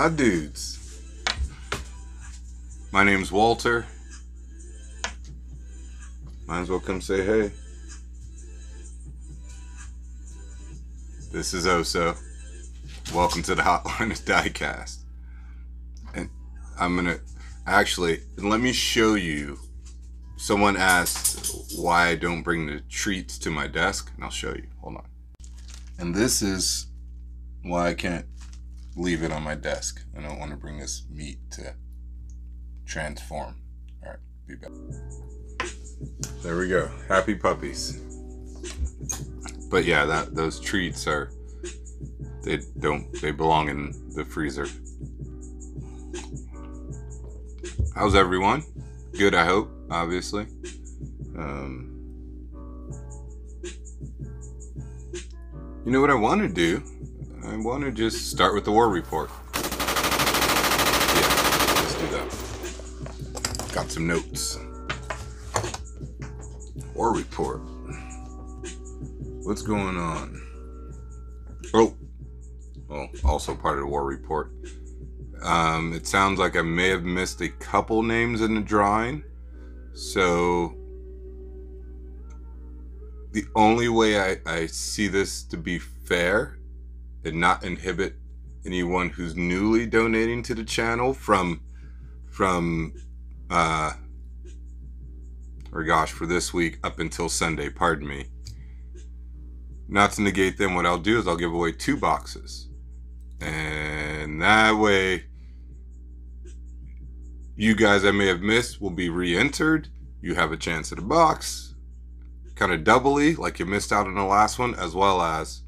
My dudes. My name's Walter. Might as well come say hey. This is Oso. Welcome to the Hotline of Diecast. And I'm gonna actually let me show you. Someone asked why I don't bring the treats to my desk, and I'll show you. Hold on. And this is why I can't leave it on my desk. I don't want to bring this meat to transform. All right, be back. There we go. Happy puppies. But yeah, that those treats are they don't they belong in the freezer. How's everyone? Good, I hope. Obviously. Um, you know what I want to do? I want to just start with the war report. Yeah, let's do that. Got some notes. War report. What's going on? Oh, well, also part of the war report. Um, it sounds like I may have missed a couple names in the drawing. So the only way I, I see this to be fair and not inhibit anyone who's newly donating to the channel from from uh or gosh for this week up until Sunday, pardon me. Not to negate them, what I'll do is I'll give away two boxes. And that way you guys I may have missed will be re-entered. You have a chance at a box. Kind of doubly, like you missed out on the last one, as well as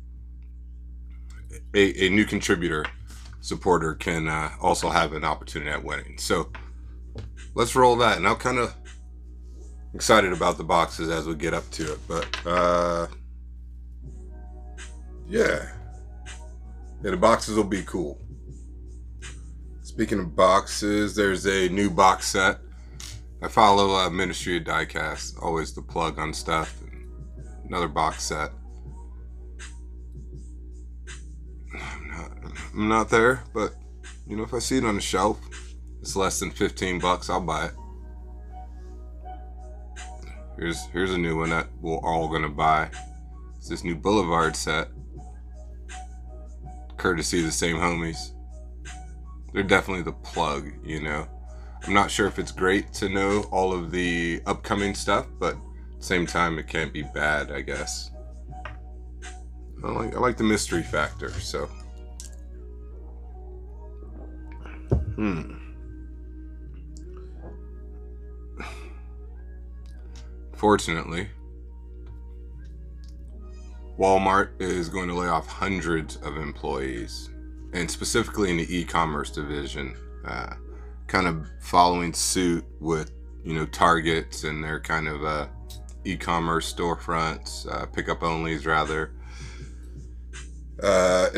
a, a new contributor supporter can uh, also have an opportunity at winning. So let's roll that. And I'm kind of excited about the boxes as we get up to it. But uh, yeah. Yeah, the boxes will be cool. Speaking of boxes, there's a new box set. I follow uh, Ministry of Diecast, always the plug on stuff. Another box set. I'm not, there, but you know, if I see it on the shelf, it's less than 15 bucks, I'll buy it. Here's here's a new one that we're all gonna buy. It's this new Boulevard set. Courtesy of the same homies. They're definitely the plug, you know. I'm not sure if it's great to know all of the upcoming stuff, but at the same time it can't be bad, I guess. I like I like the mystery factor, so Hmm. Fortunately, Walmart is going to lay off hundreds of employees, and specifically in the e-commerce division, uh, kind of following suit with you know Targets and their kind of uh, e-commerce storefronts, uh, pickup onlys rather. Uh,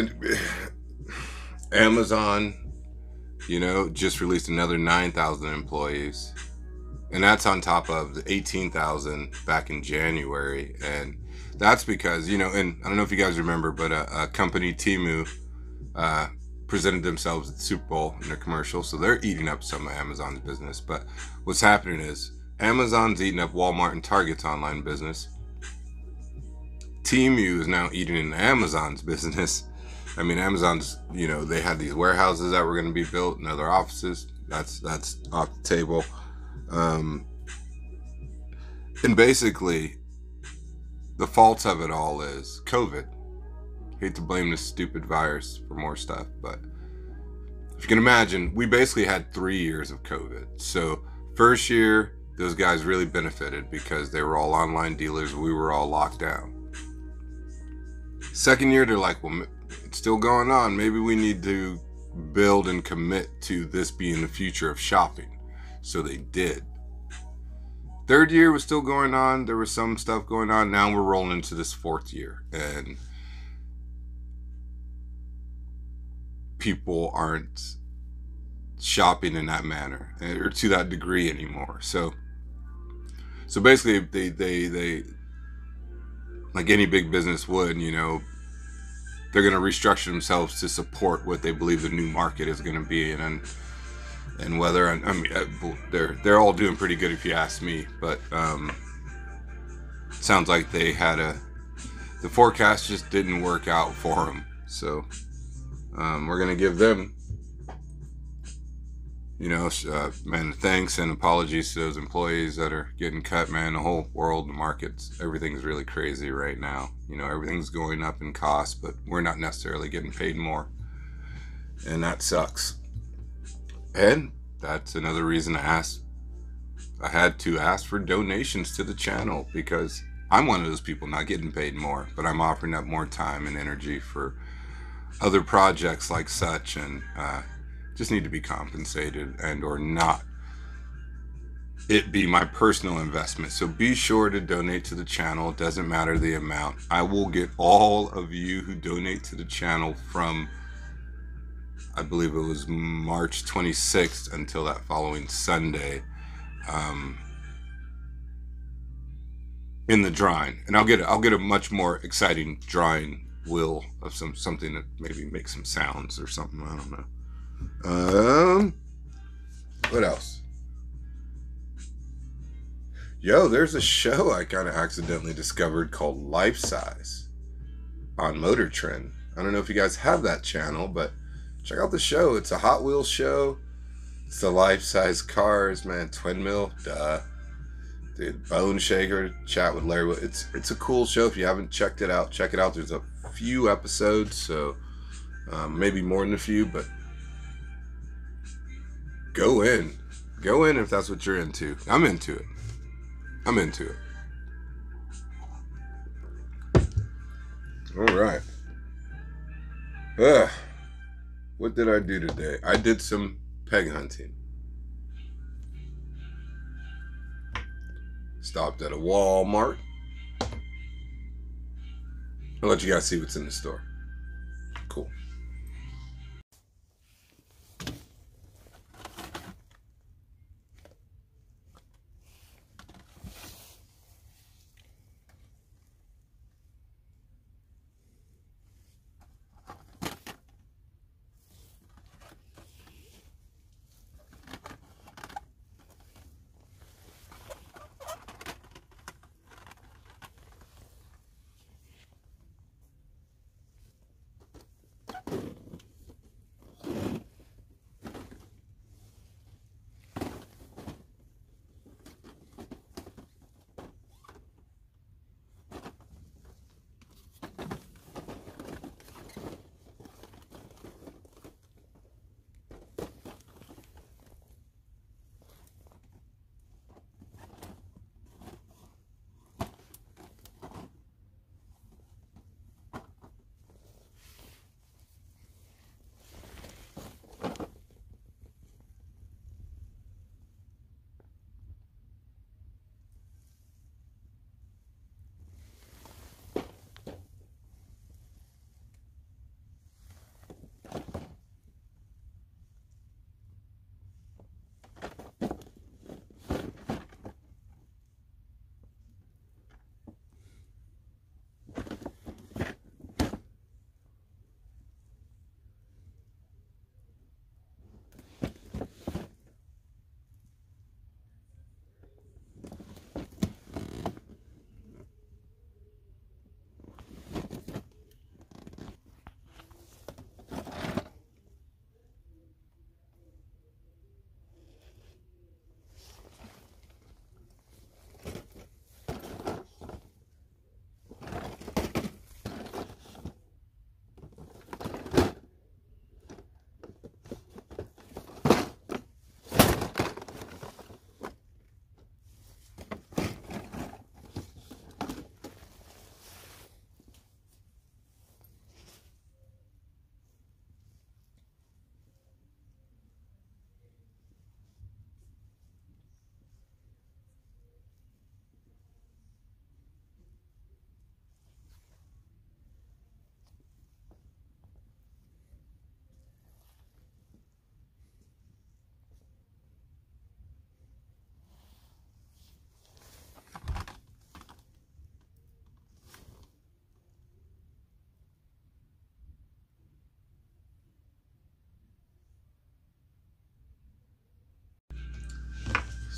Amazon, you know, just released another 9,000 employees. And that's on top of the 18,000 back in January. And that's because, you know, and I don't know if you guys remember, but a, a company, Temu, uh, presented themselves at the Super Bowl in their commercial. So they're eating up some of Amazon's business. But what's happening is Amazon's eating up Walmart and Target's online business. Temu is now eating into Amazon's business. I mean, Amazon's, you know, they had these warehouses that were going to be built and other offices. That's that's off the table. Um, and basically, the fault of it all is COVID. Hate to blame this stupid virus for more stuff, but if you can imagine, we basically had three years of COVID. So, first year, those guys really benefited because they were all online dealers. We were all locked down. Second year, they're like, well, still going on. Maybe we need to build and commit to this being the future of shopping. So they did. Third year was still going on. There was some stuff going on. Now we're rolling into this fourth year. And people aren't shopping in that manner eh, or to that degree anymore. So so basically they they they like any big business would, you know, they're going to restructure themselves to support what they believe the new market is going to be, and and, and whether I mean uh, they're they're all doing pretty good if you ask me, but um, sounds like they had a the forecast just didn't work out for them, so um, we're going to give them you know, uh, man, thanks and apologies to those employees that are getting cut, man. The whole world, the markets, everything's really crazy right now. You know, everything's going up in cost, but we're not necessarily getting paid more. And that sucks. And that's another reason I asked, I had to ask for donations to the channel because I'm one of those people not getting paid more, but I'm offering up more time and energy for other projects like such. And, uh, just need to be compensated and or not it be my personal investment. So be sure to donate to the channel. It doesn't matter the amount. I will get all of you who donate to the channel from I believe it was March 26th until that following Sunday. Um, in the drawing, and I'll get I'll get a much more exciting drawing will of some something that maybe makes some sounds or something. I don't know. Um, what else? Yo, there's a show I kind of accidentally discovered called Life Size on Motor Trend. I don't know if you guys have that channel, but check out the show. It's a Hot Wheels show. It's the life size cars, man. Twin mill, duh. Dude, Bone Shaker, chat with Larry. It's it's a cool show. If you haven't checked it out, check it out. There's a few episodes, so um, maybe more than a few, but go in. Go in if that's what you're into. I'm into it. I'm into it. All right. Ugh. What did I do today? I did some peg hunting. Stopped at a Walmart. I'll let you guys see what's in the store.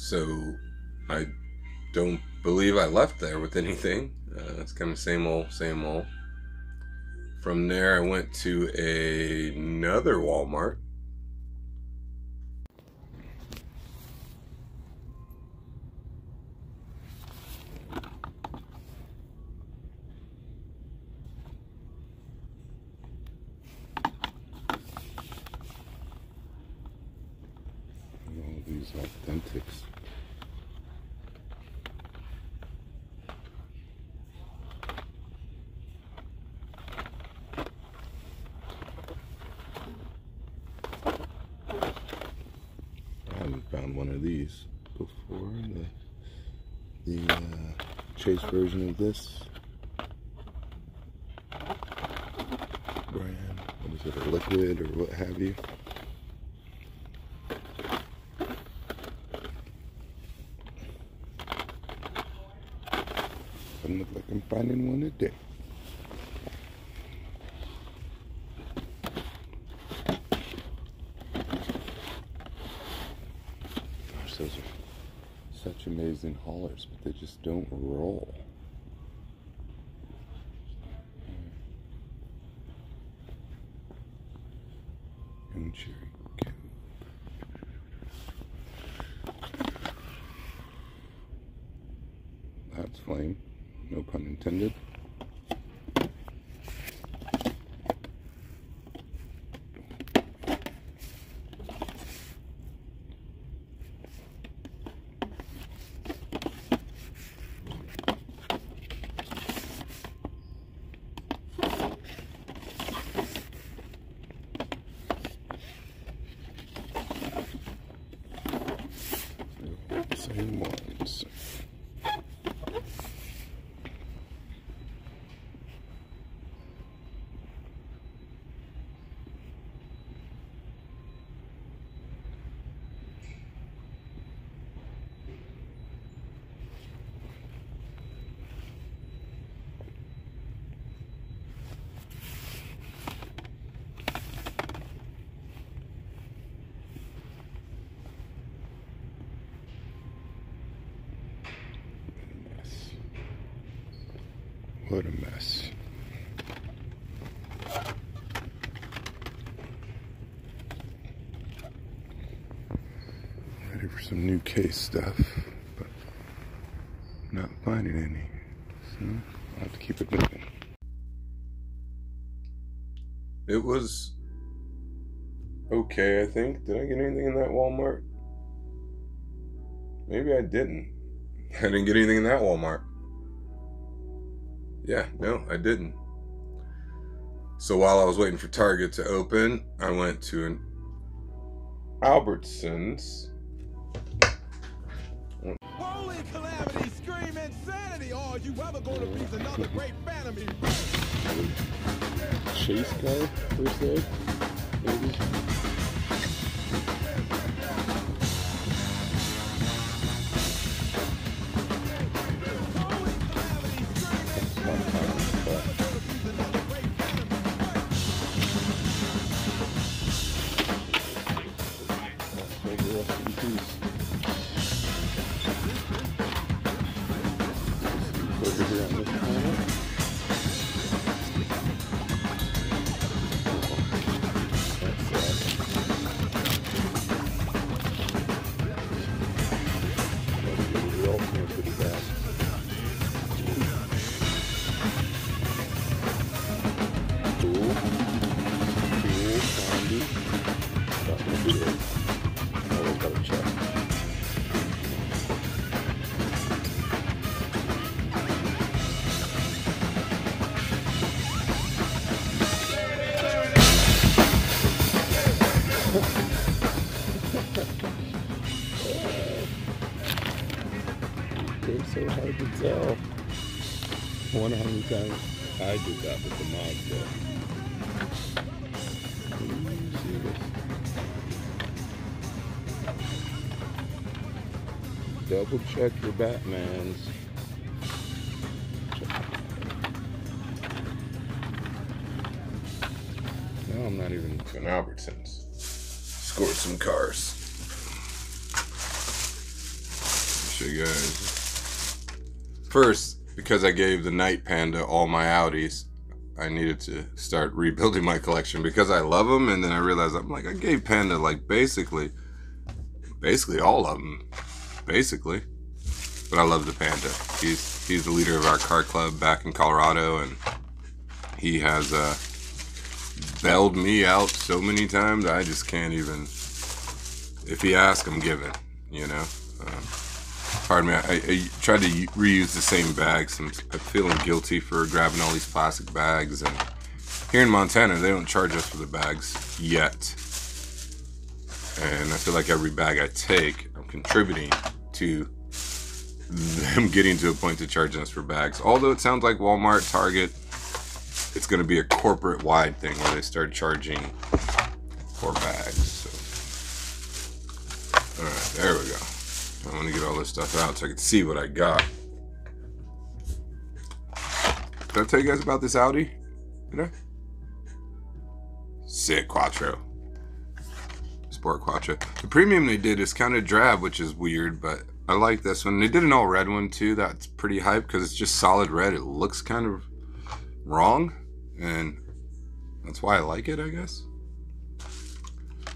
So I don't believe I left there with anything. Uh, it's kind of same old, same old. From there, I went to a, another Walmart. All these authentics. I haven't found one of these before. The, the uh, chase version of this brand. What is it, a liquid or what have you? Doesn't look like I'm finding one today. Gosh, those are such amazing haulers, but they just don't roll. And cherry cube. That's flame. No pun intended. Same ones. mess. What a mess. Ready for some new case stuff, but not finding any. So I'll have to keep it moving. It was okay, I think. Did I get anything in that Walmart? Maybe I didn't. I didn't get anything in that Walmart. Yeah, no, I didn't. So while I was waiting for Target to open, I went to an Albertsons. Scream insanity! Are you ever gonna be another great fan of me? Chase guy, per se. Maybe. They're so hard to tell. I wonder how many times I did that with the Mazda. Ooh, see this? Double check your Batmans. No, I'm not even. to an Albertsons. Scored some cars. show you guys. First, because I gave the Night Panda all my Audis, I needed to start rebuilding my collection because I love them, and then I realized I'm like I gave Panda like basically, basically all of them, basically. But I love the Panda. He's he's the leader of our car club back in Colorado, and he has uh, bailed me out so many times I just can't even. If he asks, I'm giving. You know. Um, pardon me. I, I tried to reuse the same bags. I'm, feeling guilty for grabbing all these plastic bags. And here in Montana, they don't charge us for the bags yet. And I feel like every bag I take, I'm contributing to them getting to a point to charging us for bags. Although it sounds like Walmart, Target, it's going to be a corporate wide thing where they start charging for bags. So. All right, there we go. I want to get all this stuff out so I can see what I got. Did I tell you guys about this Audi? Did I? Sick Quattro. Sport Quattro. The premium they did is kind of drab, which is weird, but I like this one. They did an all red one too. That's pretty hype because it's just solid red. It looks kind of wrong, and that's why I like it, I guess.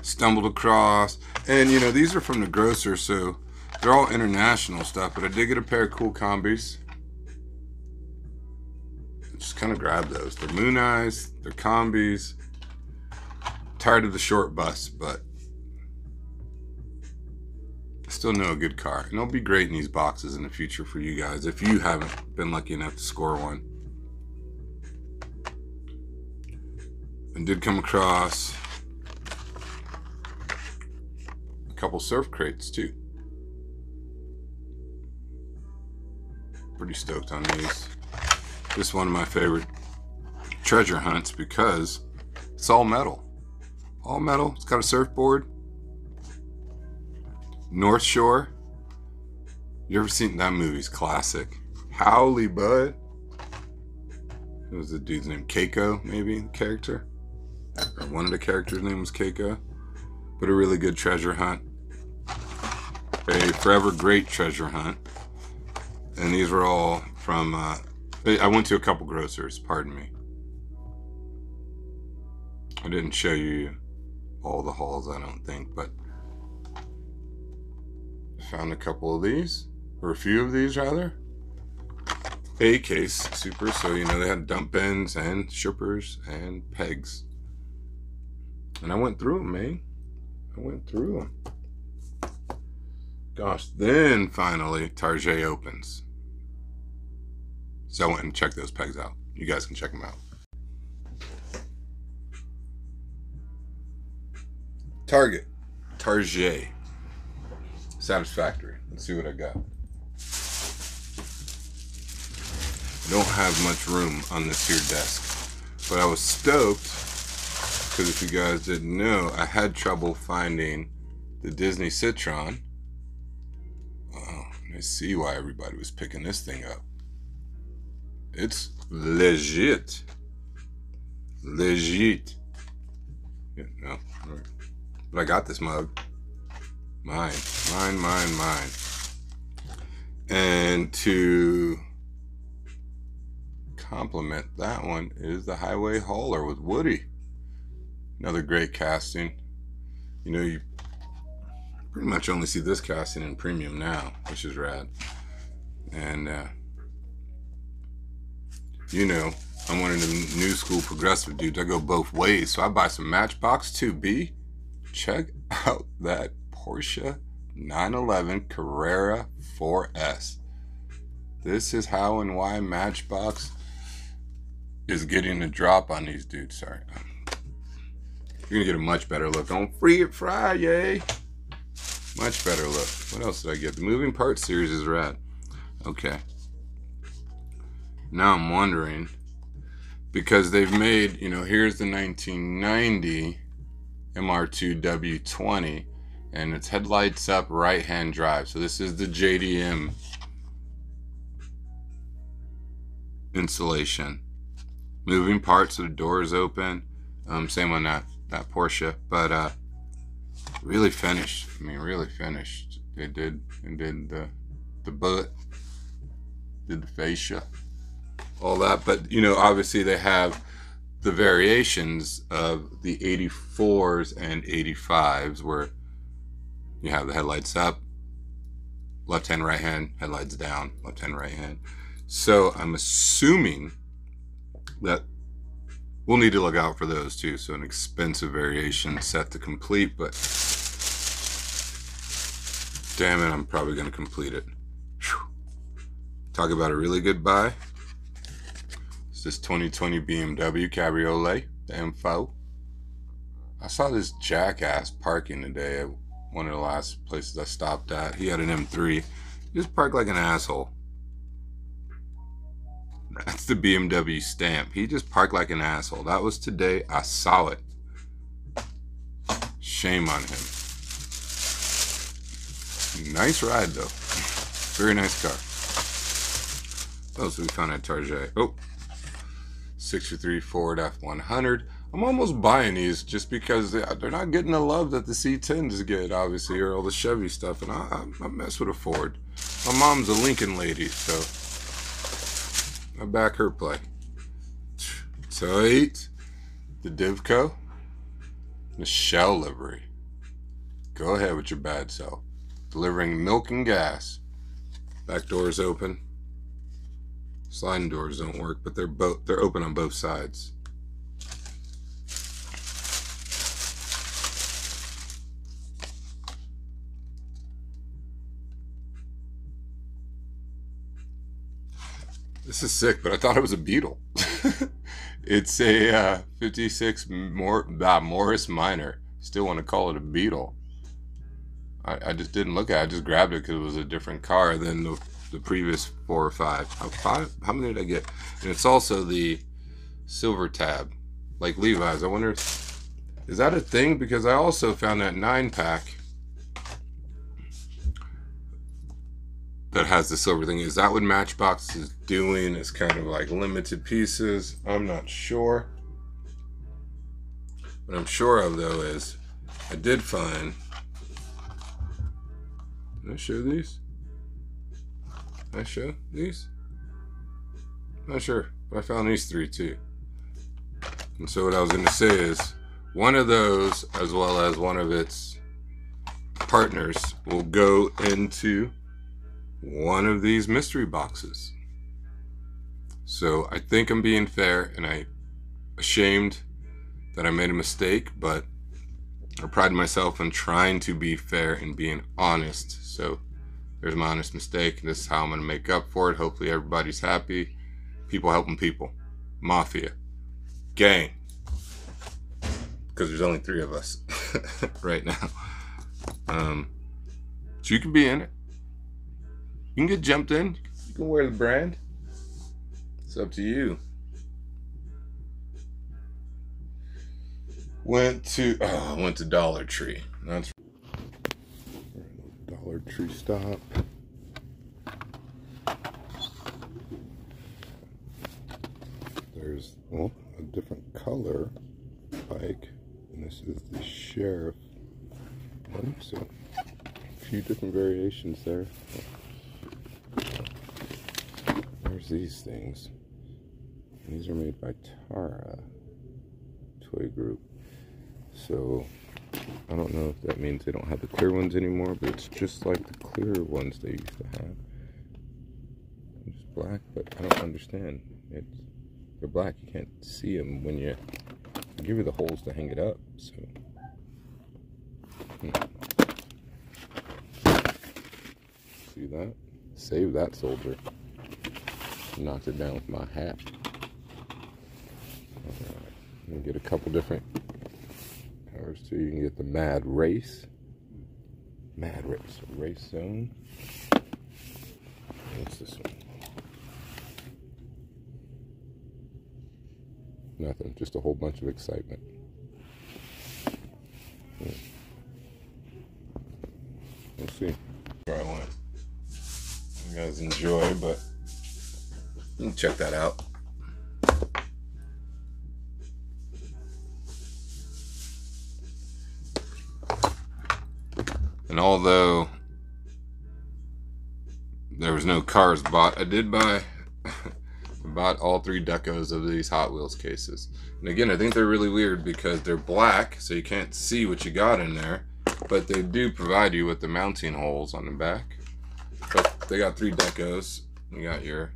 Stumbled across, and you know, these are from the grocer, so they're all international stuff, but I did get a pair of cool combis. Just kind of grab those. They're moon eyes, they're combis. Tired of the short bus, but I still know a good car. And it'll be great in these boxes in the future for you guys if you haven't been lucky enough to score one. And did come across a couple surf crates too. Pretty stoked on these. This is one of my favorite treasure hunts because it's all metal. All metal. It's got a surfboard. North Shore. You ever seen that movie's classic? Howley Bud. What was the dude's name? Keiko, maybe the character. One of the characters' name was Keiko. But a really good treasure hunt. A forever great treasure hunt. And these were all from. Uh, I went to a couple grocers. Pardon me. I didn't show you all the hauls, I don't think, but I found a couple of these, or a few of these rather. A case super, so you know they had dump bends and shippers and pegs. And I went through them, man. I went through them. Gosh, then finally Tarjay opens. So I went and checked those pegs out. You guys can check them out. Target. Target. Satisfactory. Let's see what I got. I don't have much room on this here desk. But I was stoked because if you guys didn't know, I had trouble finding the Disney Citron. Oh, I see why everybody was picking this thing up. It's legit. Legit. Yeah, no. All right. But I got this mug. Mine, mine, mine, mine. And to complement that one is the Highway Hauler with Woody. Another great casting. You know, you pretty much only see this casting in premium now, which is rad. And, uh, you know, I'm one of them new school progressive dudes. I go both ways. So I buy some Matchbox 2B. Check out that Porsche 911 Carrera 4S. This is how and why Matchbox is getting a drop on these dudes. Sorry. You're gonna get a much better look on Free It Friday. Much better look. What else did I get? The moving parts series is rad. Okay. Now I'm wondering because they've made, you know, here's the 1990 MR2 W20 and it's headlights up right hand drive. So this is the JDM insulation. Moving parts, so the door is open. Um, same on that that Porsche, but uh, really finished. I mean, really finished. They did and did the the butt, did the fascia, all that. But you know, obviously they have the variations of the 84s and 85s where you have the headlights up, left hand, right hand, headlights down, left hand, right hand. So I'm assuming that we'll need to look out for those too. So an expensive variation set to complete, but damn it, I'm probably going to complete it. Whew. Talk about a really good buy. It's this 2020 BMW Cabriolet, the M4. I saw this jackass parking today at one of the last places I stopped at. He had an M3. He just parked like an asshole. That's the BMW stamp. He just parked like an asshole. That was today. I saw it. Shame on him. Nice ride though. Very nice car. What else we found at Target? Oh, 63 Ford F100. I'm almost buying these just because they're not getting the love that the C10s get, obviously, or all the Chevy stuff. And I, I, mess with a Ford. My mom's a Lincoln lady, so I back her play. Tight. The Divco. The Shell livery. Go ahead with your bad self. Delivering milk and gas. Back doors open. Sliding doors don't work, but they're both they're open on both sides. This is sick, but I thought it was a Beetle. it's a uh, 56 Mor- uh, Morris Minor. Still want to call it a Beetle. I, I just didn't look at it. I just grabbed it because it was a different car than the, the previous four or five. How, five. How many did I get? And it's also the silver tab, like Levi's. I wonder, is that a thing? Because I also found that nine pack that has the silver thing. Is that what Matchbox is doing? It's kind of like limited pieces. I'm not sure. What I'm sure of though is I did find. Did I show these? I show these? Not sure, but I found these three too. And so what I was to say is one of those, as well as one of its partners, will go into one of these mystery boxes. So I think I'm being fair and I ashamed that I made a mistake, but I pride myself on trying to be fair and being honest. So there's my honest mistake. And this is how I'm going to make up for it. Hopefully everybody's happy. People helping people. Mafia. Gang. Because there's only three of us right now. Um, so you can be in it. You can get jumped in. You can wear the brand. It's up to you. Went to oh, went to Dollar Tree. That's Dollar Tree stop. There's well, a different color bike, and this is the sheriff one. So a few different variations there. There's these things. These are made by Tara Toy Group. So I don't know if that means they don't have the clear ones anymore, but it's just like the clear ones they used to have. It's black, but I don't understand. It's they're black. You can't see them when you give you the holes to hang it up. So. Hmm. See that? Save that soldier. Knocked it down with my hat. Alright. You can get a couple different cars too. You can get the Mad Race. Mad Race. Race Zone. What's this one? Nothing. Just a whole bunch of excitement. Hmm. We'll see. where I went. You guys enjoy, but check that out. Although there was no cars bought. I did buy bought all three decos of these Hot Wheels cases. And again, I think they're really weird because they're black, so you can't see what you got in there. But they do provide you with the mounting holes on the back. But they got three decos. You got your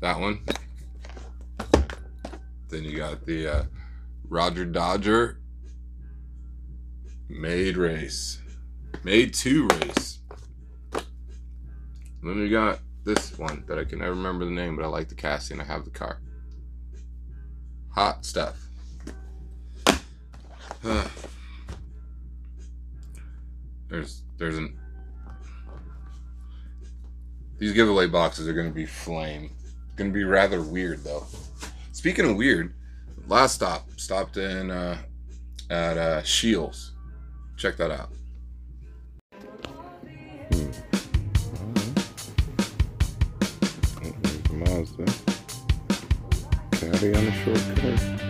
that one. Then you got the uh, Rodger Dodger made race, made two race. Then we got this one that I can never remember the name, but I like the casting. I have the car. Hot stuff. there's there's an these giveaway boxes are going to be flame. Going to be rather weird though. Speaking of weird, last stop stopped in uh, at uh, Shields. Check that out. Mazda. Caddy on the shortcut.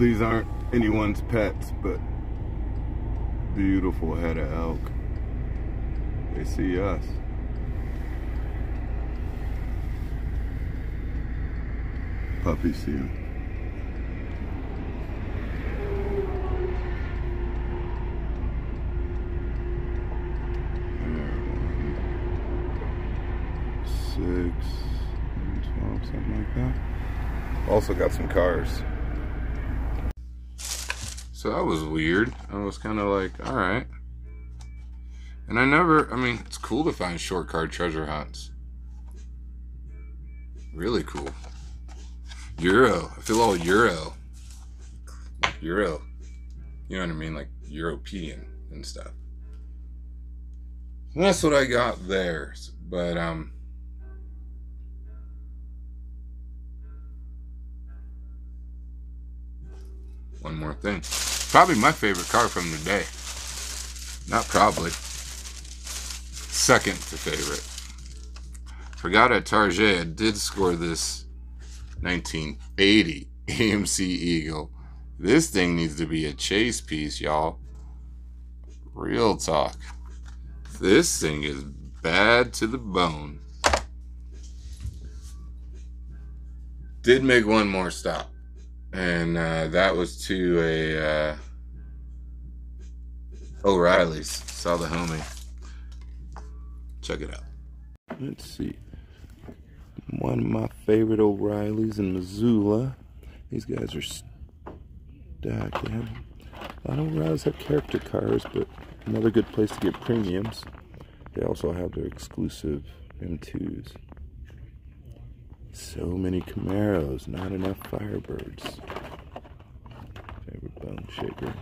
These aren't anyone's pets, but beautiful head of elk. They see us. Puppies see 'em. six, maybe 12, something like that. Also got some cars. So that was weird. I was kind of like, all right. And I never, I mean, it's cool to find short card treasure hunts. Really cool. Euro. I feel all Euro. Euro. You know what I mean? Like European and stuff. And that's what I got there. But, um, one more thing. Probably my favorite car from the day. Not probably. Second to favorite. Forgot at Target, I did score this 1980 AMC Eagle. This thing needs to be a chase piece, y'all. Real talk. This thing is bad to the bone. Did make one more stop and uh, that was to a uh, O'Reilly's. Saw the homie. Check it out. Let's see. One of my favorite O'Reillys in Missoula. These guys are stacked. A lot of O'Reillys have character cars, but another good place to get premiums. They also have their exclusive M2s. So many Camaros, not enough Firebirds. Favorite bone shaker.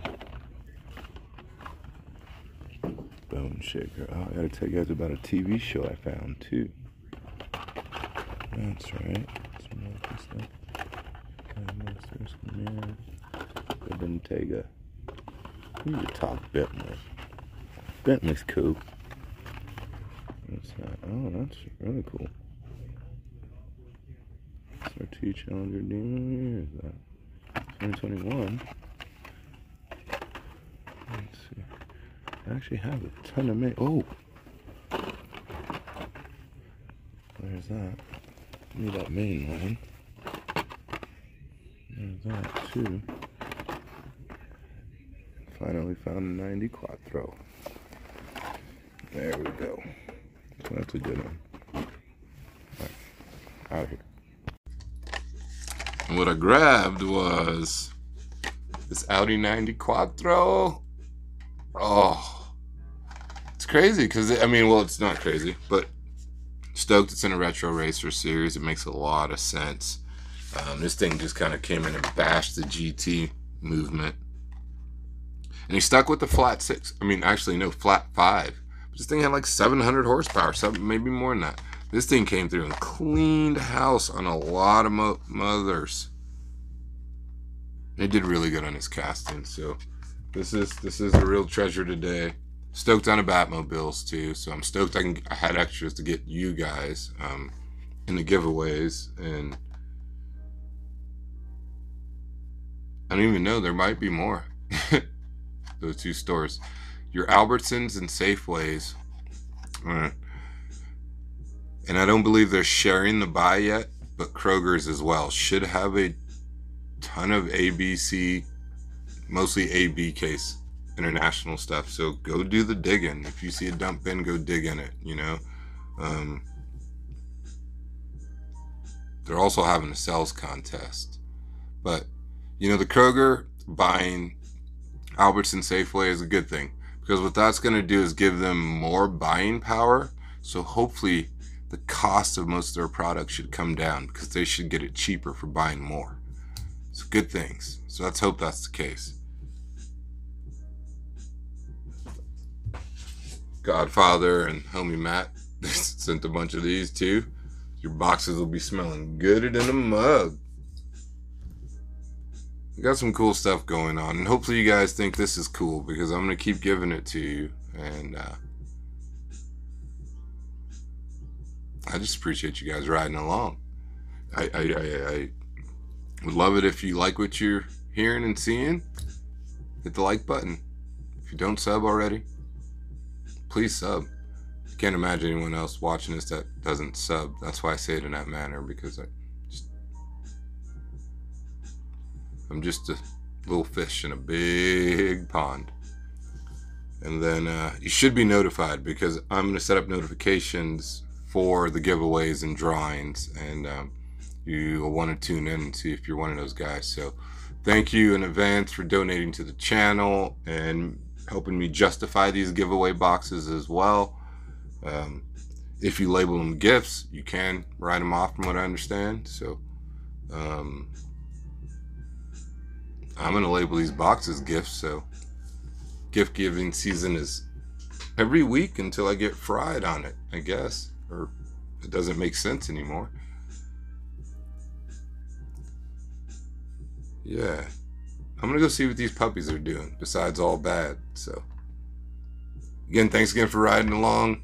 Bone Shaker. Oh, I gotta tell you guys about a TV show I found too. That's right. Some local stuff. Monsters, Mirror, the Bentayga. Who's your top Bentley? Bentley's cool. What's that? Oh, that's really cool. SRT Challenger Demon. Where is that? 2021. Let's see. I actually have a ton of ma- Oh! Where's that. Need that main line. There's that too. Finally found a 90 Quattro. There we go. So that's a good one. Out of here. And what I grabbed was this Audi 90 Quattro. Oh, it's crazy because I mean, well, it's not crazy, but stoked it's in a retro racer series. It makes a lot of sense. Um, this thing just kind of came in and bashed the GT movement, and he stuck with the flat six. I mean, actually, no, flat five. This thing had like 700 horsepower, something maybe more than that. This thing came through and cleaned house on a lot of mo- mothers. They did really good on his casting, so this is this is a real treasure today. Stoked on the Batmobiles too, so I'm stoked I can I had extras to get you guys um, in the giveaways, and I don't even know there might be more. Those two stores, your Albertsons and Safeways. And I don't believe they're sharing the buy yet, but Kroger's as well should have a ton of ABC, mostly AB case international stuff. So go do the digging. If you see a dump bin, go dig in it. You know, um, they're also having a sales contest, but you know the Kroger buying Albertson Safeway is a good thing because what that's going to do is give them more buying power. So hopefully the cost of most of their products should come down because they should get it cheaper for buying more. So good things. So let's hope that's the case. Godfather and homie Matt sent a bunch of these too. Your boxes will be smelling good in a mug. We got some cool stuff going on, and hopefully you guys think this is cool because I'm gonna keep giving it to you, and uh, I just appreciate you guys riding along. I, I, I, I would love it if you like what you're hearing and seeing. Hit the like button. If you don't sub already, please sub. I can't imagine anyone else watching this that doesn't sub. That's why I say it in that manner because I just I'm just a little fish in a big pond. And then uh, you should be notified because I'm going to set up notifications for the giveaways and drawings, and um, you will want to tune in and see if you're one of those guys. So, thank you in advance for donating to the channel and helping me justify these giveaway boxes as well. Um, if you label them gifts, you can write them off, from what I understand. So, um, I'm going to label these boxes gifts. So, gift giving season is every week until I get fried on it, I guess, or it doesn't make sense anymore. Yeah. I'm to go see what these puppies are doing, besides all bad. So, again, thanks again for riding along.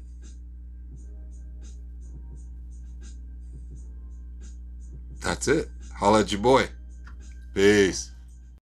That's it. Holla at your boy. Peace.